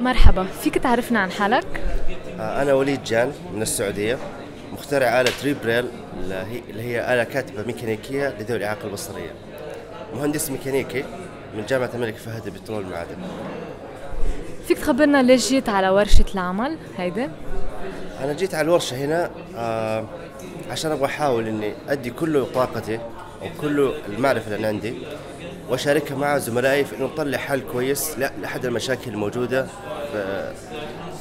مرحبا فيك تعرفنا عن حالك؟ آه، أنا وليد جان من السعودية مخترع آلة ريبريل اللي هي- آلة كاتبة ميكانيكية لذوي الإعاقة البصرية مهندس ميكانيكي من جامعة الملك فهد للبترول والمعادن فيك تخبرنا ليش جيت على ورشة العمل هيدي؟ أنا جيت على الورشة هنا آه، عشان أبغى أحاول إني أدي كل طاقتي أو كل المعرفة اللي أنا عندي وأشاركها مع زملائي في إنه نطلع حل كويس. ل- لأحد المشاكل الموجودة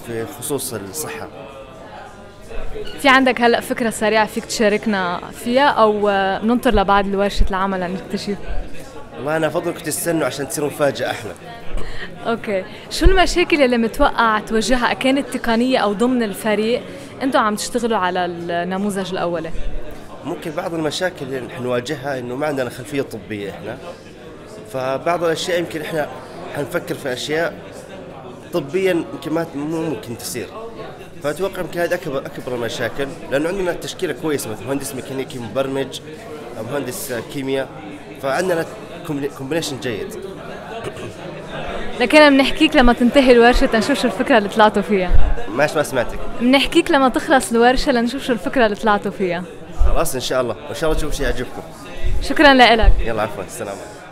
في- خصوص الصحة. في عندك هلأ فكرة سريعة فيك تشاركنا فيها آه، ننطر لبعد ورشة العمل لنكتشف؟ والله أنا أفضلك تستنوا عشان تصير مفاجأة أحلى. أوكي. شو المشاكل اللي متوقع تواجهها كانت تقنية أو ضمن الفريق أنتم عم تشتغلوا على النموذج الأولي؟ ممكن بعض المشاكل اللي نحن نواجهها إنه ما عندنا خلفية طبية إحنا. فبعض الأشياء يمكن إحنا حنفكر في أشياء طبيا يمكن ما مو ممكن تصير. فأتوقع يمكن هذه اكبر أكبر المشاكل لأنه عندنا تشكيله كويسة مثل مهندس ميكانيكي مبرمج مهندس كيمياء فعندنا combination جيد. لكن بنحكيك لما تنتهي الورشة تنشوف شو الفكرة اللي طلعتوا فيها. ماش ما سمعتك. بنحكيك لما تخلص الورشة لنشوف شو الفكرة اللي طلعتوا فيها. خلاص إن شاء الله. وإن شاء الله تشوفوا شيء يعجبكم. شكرا لك. يلا عفوا. السلام عليكم.